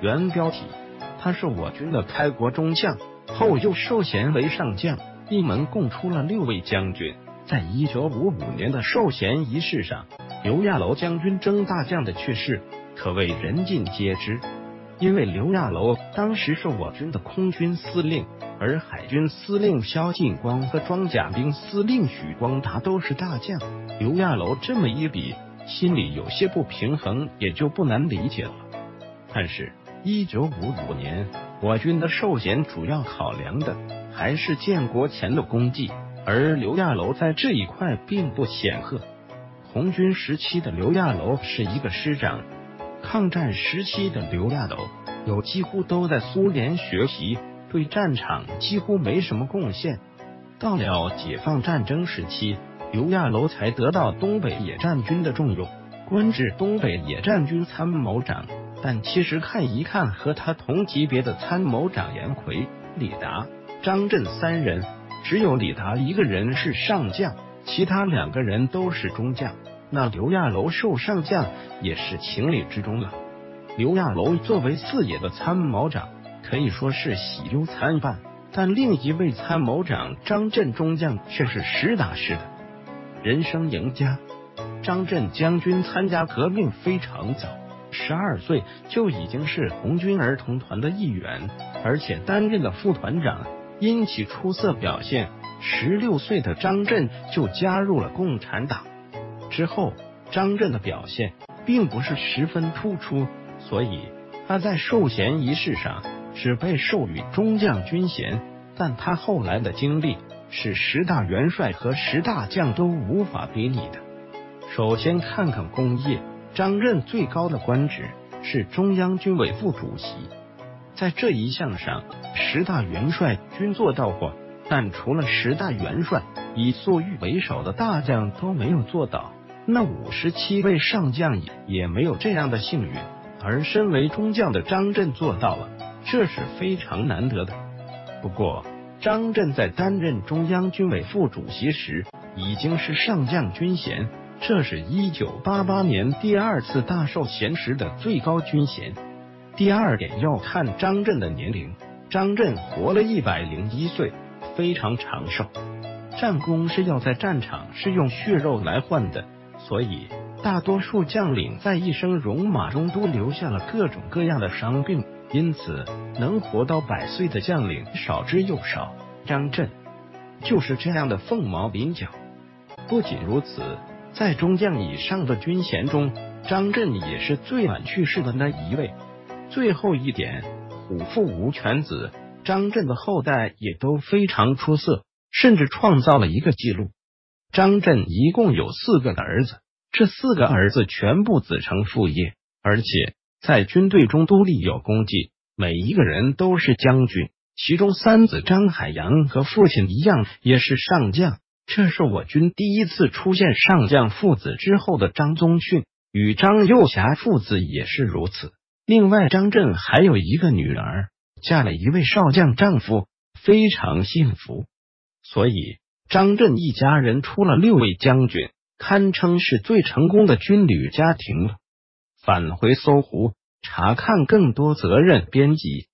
原标题：他是我军的开国中将，后又授衔为上将。一门共出了六位将军。在一九五五年的授衔仪式上，刘亚楼将军征大将的去世可谓人尽皆知。因为刘亚楼当时是我军的空军司令，而海军司令萧劲光和装甲兵司令许光达都是大将。刘亚楼这么一比，心里有些不平衡，也就不难理解了。但是，一九五五年我军的授衔主要考量的还是建国前的功绩，而刘亚楼在这一块并不显赫。红军时期的刘亚楼是一个师长。抗战时期的刘亚楼有几乎都在苏联学习，对战场几乎没什么贡献。到了解放战争时期，刘亚楼才得到东北野战军的重用，官至东北野战军参谋长。但其实看一看和他同级别的参谋长严奎、李达、张震三人，只有李达一个人是上将，其他两个人都是中将。那刘亚楼受上将也是情理之中了。刘亚楼作为四野的参谋长，可以说是喜忧参半。但另一位参谋长张震中将却是实打实的人生赢家。张震将军参加革命非常早，十二岁就已经是红军儿童团的一员，而且担任了副团长。因其出色表现，十六岁的张震就加入了共产党。之后，张震的表现并不是十分突出，所以他在授衔仪式上只被授予中将军衔。但他后来的经历是十大元帅和十大将都无法比拟的。首先看看功业，张任最高的官职是中央军委副主席，在这一项上，十大元帅均做到过，但除了十大元帅，以粟裕为首的大将都没有做到。那五十七位上将也也没有这样的幸运，而身为中将的张震做到了，这是非常难得的。不过，张震在担任中央军委副主席时已经是上将军衔，这是一九八八年第二次大授衔时的最高军衔。第二点要看张震的年龄，张震活了一百零一岁，非常长寿。战功是要在战场是用血肉来换的。所以，大多数将领在一生戎马中都留下了各种各样的伤病，因此能活到百岁的将领少之又少。张震就是这样的凤毛麟角。不仅如此，在中将以上的军衔中，张震也是最晚去世的那一位。最后一点，虎父无犬子，张震的后代也都非常出色，甚至创造了一个记录。张震一共有四个儿子，这四个儿子全部子承父业，而且在军队中都立有功绩，每一个人都是将军。其中三子张海洋和父亲一样，也是上将。这是我军第一次出现上将父子之后的张宗逊与张幼霞父子也是如此。另外，张震还有一个女儿，嫁了一位少将丈夫，非常幸福。所以。张震一家人出了六位将军，堪称是最成功的军旅家庭了。返回搜狐，查看更多责任编辑。